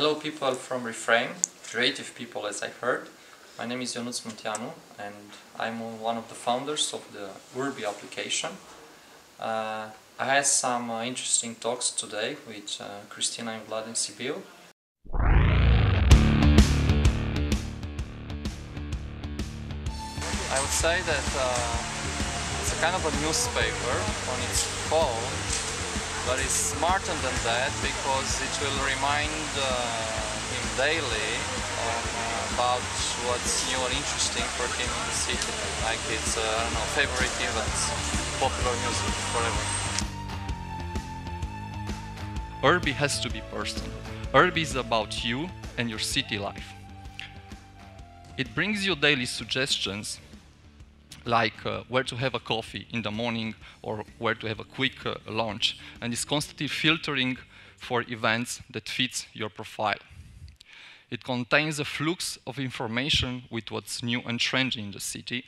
Hello people from Reframe, creative people as I've heard. My name is Ionuț Munteanu and I'm one of the founders of the Urby application. Uh, I had some uh, interesting talks today with uh, Christina and Vlad in Sibiu. I would say that uh, it's a kind of a newspaper on its phone, but it's smarter than that because it will remind uh, him daily uh, about what's new and interesting for him in the city, like his uh, favorite events, popular music, whatever. Urby has to be personal. Urby is about you and your city life. It brings you daily suggestions like uh, where to have a coffee in the morning or where to have a quick uh, lunch and is constantly filtering for events that fits your profile. It contains a flux of information with what's new and trendy in the city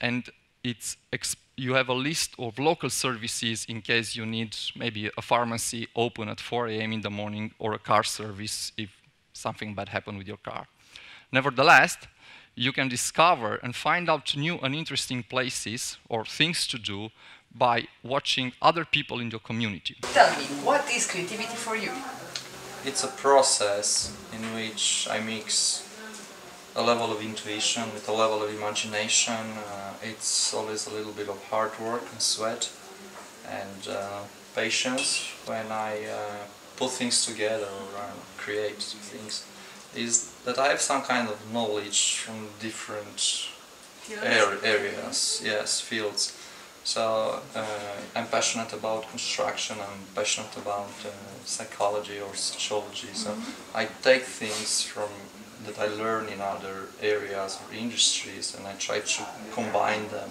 and it's you have a list of local services in case you need maybe a pharmacy open at 4 a.m. in the morning or a car service if something bad happened with your car. Nevertheless, you can discover and find out new and interesting places or things to do by watching other people in your community. Tell me, what is creativity for you? It's a process in which I mix a level of intuition with a level of imagination. Uh, it's always a little bit of hard work and sweat and uh, patience when I uh, put things together or uh, create things. Is that I have some kind of knowledge from different areas, yes, fields. So uh, I'm passionate about construction, I'm passionate about uh, psychology or sociology, so mm -hmm. I take things from that I learn in other areas or industries, and I try to combine them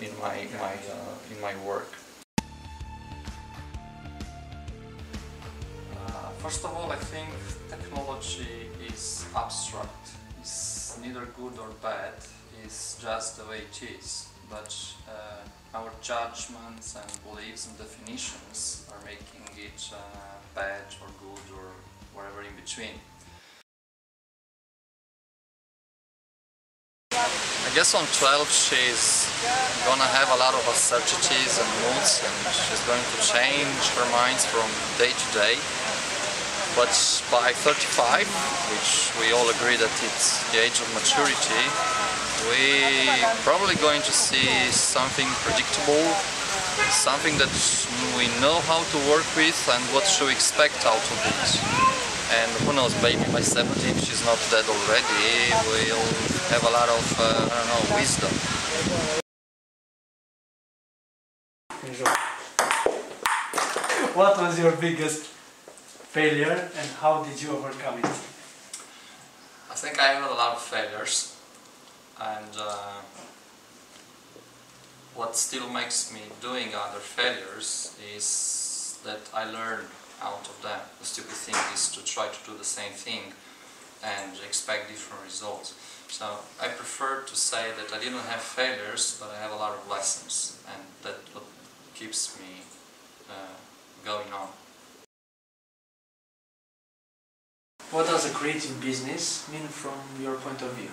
in my my uh, in my work. First of all, I think technology is abstract. It's neither good or bad. It's just the way it is. But uh, our judgments and beliefs and definitions are making it uh, bad or good or whatever in between. I guess on 12 she's gonna have a lot of uncertainties and moods and she's going to change her minds from day to day. But by 35, which we all agree that it's the age of maturity, we're probably going to see something predictable, something that we know how to work with and what to expect out of it. And who knows, maybe by 70, if she's not dead already, we'll have a lot of, uh, I don't know, wisdom. What was your biggest failure and how did you overcome it? I think I had a lot of failures and uh, what still makes me doing other failures is that I learn out of them. The stupid thing is to try to do the same thing and expect different results. So I prefer to say that I didn't have failures, but I have a lot of lessons, and that keeps me uh, going on. What does a creative business mean from your point of view?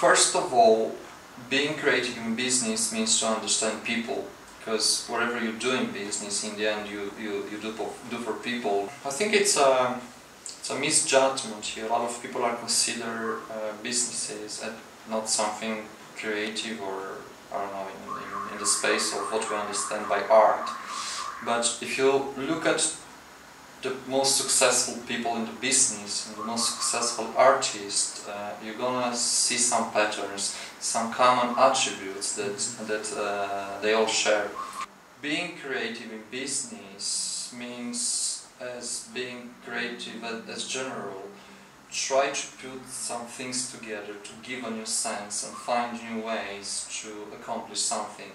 First of all, being creative in business means to understand people because whatever you do in business, in the end, you, you, you do, for, do for people. I think it's a it's a misjudgment here. A lot of people are consider uh, businesses and not something creative or I don't know in, in, in, the space of what we understand by art. But if you look at the most successful people in the business and the most successful artists, uh, you're gonna see some patterns, some common attributes that that uh, they all share. Being creative in business means as being creative as general, try to put some things together to give a new sense and find new ways to accomplish something.